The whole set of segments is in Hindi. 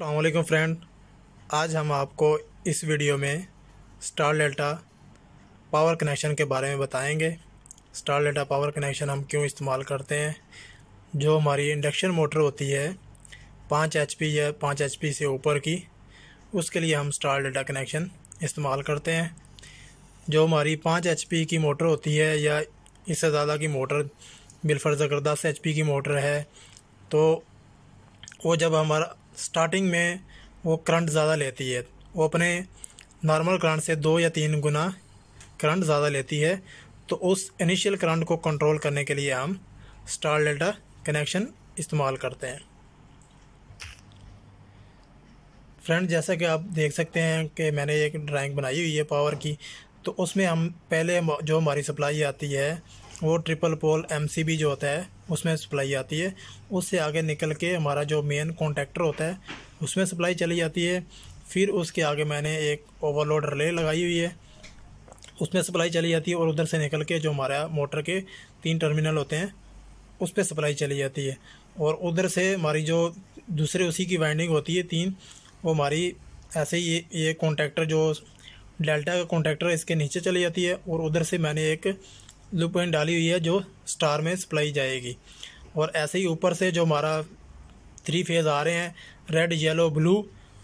अल्लाम फ्रेंड आज हम आपको इस वीडियो में स्टार डेल्टा पावर कनेक्शन के बारे में बताएँगे। स्टार डेल्टा पावर कनेक्शन हम क्यों इस्तेमाल करते हैं? जो हमारी इंडक्शन मोटर होती है, पाँच एच या पाँच एच से ऊपर की, उसके लिए हम स्टार डेल्टा कनेक्शन इस्तेमाल करते हैं। जो हमारी पाँच एच की मोटर होती है या इससे ज़्यादा की मोटर बिलफर्ज अगर दस एच की मोटर है तो वो जब हमारा स्टार्टिंग में वो करंट ज़्यादा लेती है। वो अपने नॉर्मल करंट से दो या तीन गुना करंट ज़्यादा लेती है। तो उस इनिशियल करंट को कंट्रोल करने के लिए हम स्टार डेल्टा कनेक्शन इस्तेमाल करते हैं। फ्रेंड जैसा कि आप देख सकते हैं कि मैंने एक ड्राइंग बनाई हुई है पावर की। तो उसमें हम पहले जो हमारी सप्लाई आती है वो ट्रिपल पोल एमसीबी जो होता है, उसमें सप्लाई आती है। उससे आगे निकल के हमारा जो मेन कॉन्टेक्टर होता है, उसमें सप्लाई चली जाती है। फिर उसके आगे मैंने एक ओवरलोड रिले लगाई हुई है। उसमें सप्लाई चली जाती है और उधर से निकल के जो हमारा मोटर के तीन टर्मिनल होते हैं, उस पर सप्लाई चली जाती है। और उधर से हमारी जो दूसरे उसी की वाइंडिंग होती है तीन, वो हमारी ऐसे ही ये कॉन्टैक्टर जो डेल्टा का कॉन्टैक्टर इसके नीचे चली जाती है। और उधर से मैंने एक लूप पॉइंट डाली हुई है जो स्टार में सप्लाई जाएगी। और ऐसे ही ऊपर से जो हमारा थ्री फ़ेज़ आ रहे हैं रेड येलो ब्लू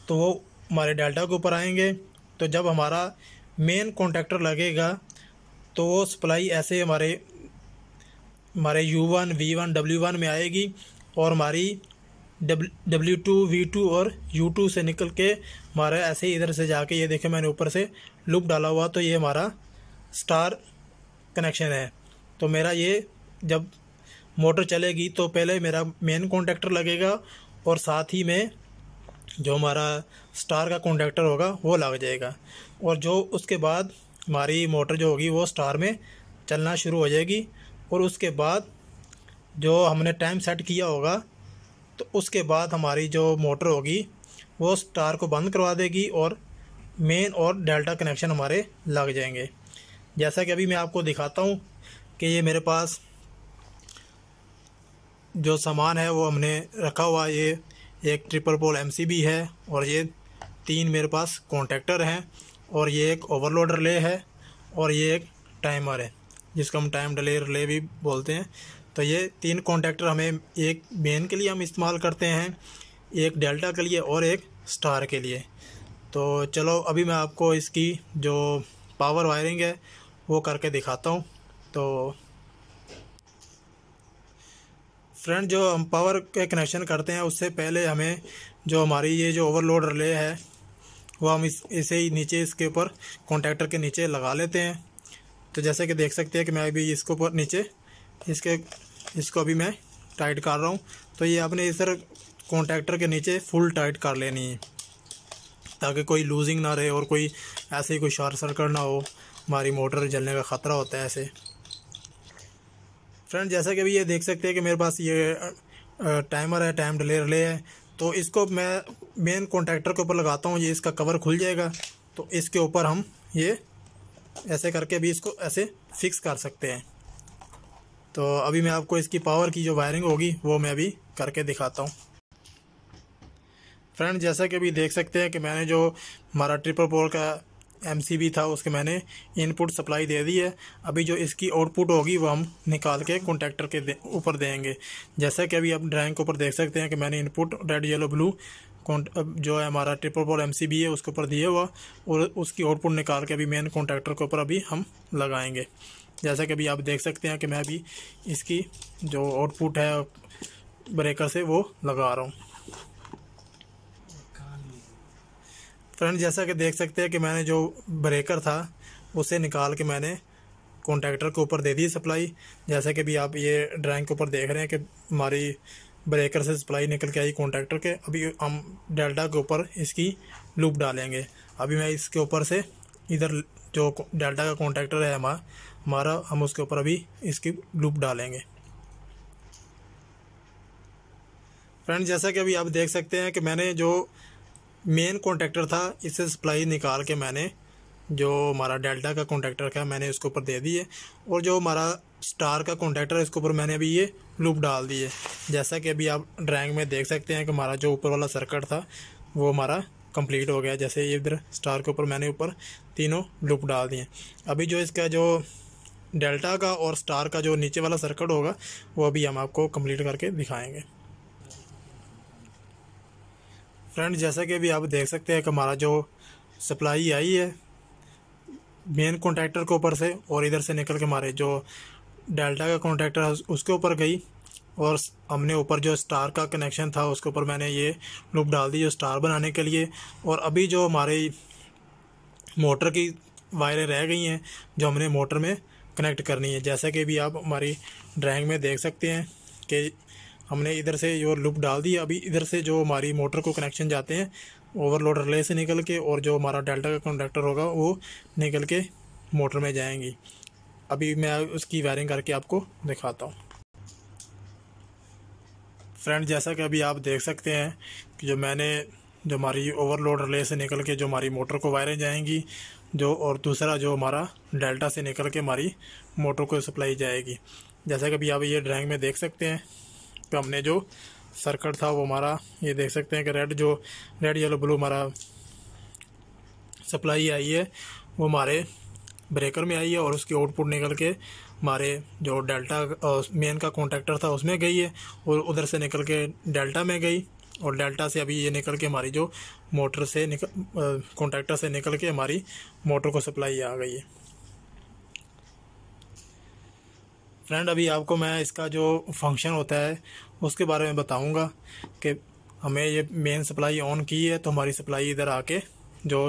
तो वो हमारे डेल्टा के ऊपर आएँगे। तो जब हमारा मेन कॉन्ट्रैक्टर लगेगा तो वो सप्लाई ऐसे हमारे हमारे U one V one W one में आएगी और हमारी डब्ल्यू टू वी टू और यू टू से निकल के हमारा ऐसे इधर से जाके, ये देखे मैंने ऊपर से लूप डाला हुआ तो ये हमारा स्टार कनेक्शन है। तो मेरा ये जब मोटर चलेगी तो पहले मेरा मेन कॉन्टैक्टर लगेगा और साथ ही में जो हमारा स्टार का कॉन्टैक्टर होगा, वो लग जाएगा। और जो उसके बाद हमारी मोटर जो होगी, वो स्टार में चलना शुरू हो जाएगी। और उसके बाद जो हमने टाइम सेट किया होगा तो उसके बाद हमारी जो मोटर होगी, वो स्टार को बंद करवा देगी और मेन और डेल्टा कनेक्शन हमारे लग जाएँगे। जैसा कि अभी मैं आपको दिखाता हूँ कि ये मेरे पास जो सामान है, वो हमने रखा हुआ ये एक ट्रिपल पोल एमसीबी है और ये तीन मेरे पास कॉन्टेक्टर हैं और ये एक ओवरलोड रिले है और ये एक टाइमर है, जिसको हम टाइम डिले रिले भी बोलते हैं। तो ये तीन कॉन्टेक्टर हमें एक मेन के लिए हम इस्तेमाल करते हैं, एक डेल्टा के लिए और एक स्टार के लिए। तो चलो, अभी मैं आपको इसकी जो पावर वायरिंग है वो करके दिखाता हूँ। तो फ्रेंड, जो हम पावर के कनेक्शन करते हैं, उससे पहले हमें जो हमारी ये जो ओवरलोड रिले है, वो हम इस, इसे ही नीचे, इसके ऊपर कॉन्टैक्टर के नीचे लगा लेते हैं। तो जैसे कि देख सकते हैं कि मैं अभी इसके ऊपर नीचे, इसके, इसको अभी मैं टाइट कर रहा हूँ। तो ये आपने इस तरह कॉन्टैक्टर के नीचे फुल टाइट कर लेनी है, ताकि कोई लूजिंग ना रहे और कोई ऐसे ही कोई शॉर्ट सर्कट ना हो। हमारी मोटर जलने का ख़तरा होता है ऐसे। फ्रेंड, जैसा कि अभी ये देख सकते हैं कि मेरे पास ये टाइमर है, टाइम डिले रिले है। तो इसको मैं मेन कॉन्ट्रैक्टर के ऊपर लगाता हूँ, ये इसका कवर खुल जाएगा। तो इसके ऊपर हम ये ऐसे करके भी इसको ऐसे फिक्स कर सकते हैं। तो अभी मैं आपको इसकी पावर की जो वायरिंग होगी, वो मैं अभी करके दिखाता हूँ। फ्रेंड, जैसा कि अभी देख सकते हैं कि मैंने जो हमारा ट्रिपल पोल का एमसीबी था उसके मैंने इनपुट सप्लाई दे दी है। अभी जो इसकी आउटपुट होगी वो हम निकाल के कॉन्टैक्टर के ऊपर दे, देंगे। जैसा कि अभी आप ड्राइंग के ऊपर देख सकते हैं कि मैंने इनपुट रेड येलो ब्लू जो है हमारा ट्रिपल बॉल एम है उसके ऊपर दिए हुआ और उसकी आउटपुट निकाल के अभी मेन कॉन्ट्रैक्टर के ऊपर अभी हम लगाएँगे। जैसा कि अभी आप देख सकते हैं कि मैं अभी इसकी जो आउटपुट है ब्रेकर से वो लगा रहा हूँ। फ्रेंड जैसा कि देख सकते हैं कि मैंने जो ब्रेकर था, उसे निकाल के मैंने कॉन्ट्रैक्टर के ऊपर दे दी सप्लाई जैसा कि भी आप ये ड्राइंग के ऊपर देख रहे हैं कि हमारी ब्रेकर से सप्लाई निकल के आई कॉन्ट्रैक्टर के। अभी हम डेल्टा के ऊपर इसकी लूप डालेंगे। अभी मैं इसके ऊपर से इधर जो डेल्टा का कॉन्ट्रैक्टर है हमारा हमारा, हम उसके ऊपर अभी इसकी लूप डालेंगे। फ्रेंड जैसा कि अभी आप देख सकते हैं कि मैंने जो मेन कॉन्ट्रैक्टर था इससे सप्लाई निकाल के मैंने, जो हमारा डेल्टा का कॉन्ट्रैक्टर था, मैंने इसके ऊपर दे दिए। और जो हमारा स्टार का कॉन्ट्रैक्टर है, इसके ऊपर मैंने अभी ये लूप डाल दी है जैसा कि अभी आप ड्राइंग में देख सकते हैं कि हमारा जो ऊपर वाला सर्कट था, वो हमारा कंप्लीट हो गया। जैसे इधर स्टार के ऊपर मैंने ऊपर तीनों लूप डाल दिए। अभी जो इसका जो डेल्टा का और स्टार का जो नीचे वाला सर्कट होगा, वो अभी हम आपको कंप्लीट करके दिखाएँगे। फ्रेंड, जैसा कि अभी आप देख सकते हैं कि हमारा जो सप्लाई आई है मेन कॉन्ट्रैक्टर के ऊपर से और इधर से निकल के हमारे जो डेल्टा का कॉन्ट्रैक्टर है, उसके ऊपर गई और हमने ऊपर जो स्टार का कनेक्शन था, उसके ऊपर मैंने ये लूप डाल दी जो स्टार बनाने के लिए। और अभी जो हमारे मोटर की वायरें रह गई हैं, जो हमने मोटर में कनेक्ट करनी है। जैसा कि भी आप हमारी ड्राइंग में देख सकते हैं कि हमने इधर से जो लूप डाल दी, अभी इधर से जो हमारी मोटर को कनेक्शन जाते हैं ओवरलोड रिले से निकल के और जो हमारा डेल्टा का कंडक्टर होगा, वो निकल के मोटर में जाएँगी। अभी मैं उसकी वायरिंग करके आपको दिखाता हूँ। फ्रेंड जैसा कि अभी आप देख सकते हैं कि जो मैंने, जो हमारी ओवरलोड रिले से निकल के जो हमारी मोटर को वायरें जाएँगी, जो और दूसरा जो हमारा डेल्टा से निकल के हमारी मोटर को सप्लाई जाएगी। जैसा कि अभी आप ये ड्राइंग में देख सकते हैं कि हमने जो सर्किट था वो हमारा ये देख सकते हैं कि रेड जो रेड येलो ब्लू हमारा सप्लाई आई है, वो हमारे ब्रेकर में आई है और उसकी आउटपुट निकल के हमारे जो डेल्टा मेन का कॉन्ट्रैक्टर था उसमें गई है और उधर से निकल के डेल्टा में गई और डेल्टा से अभी ये निकल के हमारी जो मोटर से निकल कॉन्ट्रैक्टर से निकल के हमारी मोटर को सप्लाई आ गई है। फ्रेंड अभी आपको मैं इसका जो फ़ंक्शन होता है, उसके बारे में बताऊँगा कि हमें ये मेन सप्लाई ऑन की है तो हमारी सप्लाई इधर आके जो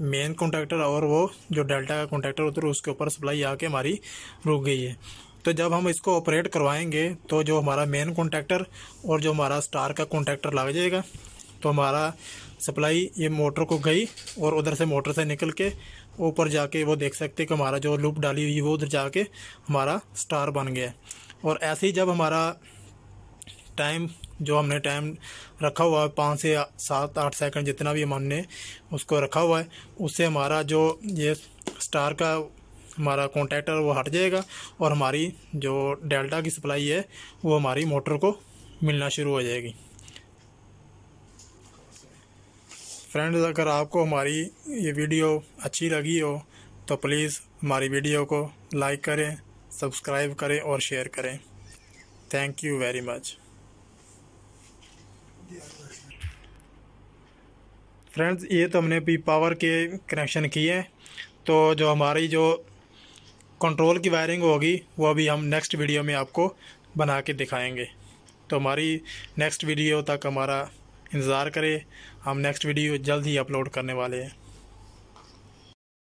मेन कॉन्ट्रैक्टर और वो जो डेल्टा का कॉन्ट्रैक्टर उधर उसके ऊपर सप्लाई आके हमारी रुक गई है। तो जब हम इसको ऑपरेट करवाएँगे तो जो हमारा मेन कॉन्ट्रैक्टर और जो हमारा स्टार का कॉन्ट्रैक्टर लग जाएगा तो हमारा सप्लाई ये मोटर को गई और उधर से मोटर से निकल के ऊपर जाके वो देख सकते कि हमारा जो लूप डाली हुई वो उधर जाके हमारा स्टार बन गया और ऐसे ही जब हमारा टाइम, जो हमने टाइम रखा हुआ है, पाँच से सात, आठ सेकंड जितना भी हमने उसको रखा हुआ है, उससे हमारा जो ये स्टार का हमारा कॉन्टैक्टर वो हट जाएगा और हमारी जो डेल्टा की सप्लाई है, वो हमारी मोटर को मिलना शुरू हो जाएगी। फ्रेंड्स अगर आपको हमारी ये वीडियो अच्छी लगी हो तो प्लीज़ हमारी वीडियो को लाइक करें सब्सक्राइब करें और शेयर करें। Thank you very much friends ये तो हमने अभी पावर के कनेक्शन किए तो जो हमारी जो कंट्रोल की वायरिंग होगी, वो अभी हम नेक्स्ट वीडियो में आपको बना के दिखाएँगे। तो हमारी नेक्स्ट वीडियो तक हमारा इंतज़ार करें। हम नेक्स्ट वीडियो जल्द ही अपलोड करने वाले हैं।